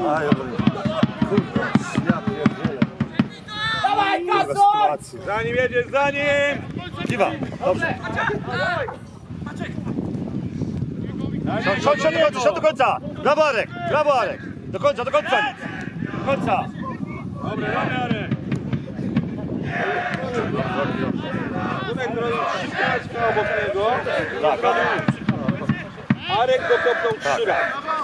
A, ja Dawaj, Kasor! Za nim jedziesz, za nim! Kiwa, dobrze. Chodź, chodź, chodź do końca, do końca. Brawo Arek, brawo Arek. Do końca, do końca. Do końca. Dobra, damy Arek. Tutaj trochę obok niego. Tak, tak. Arek dokopnął trzy tak. razy.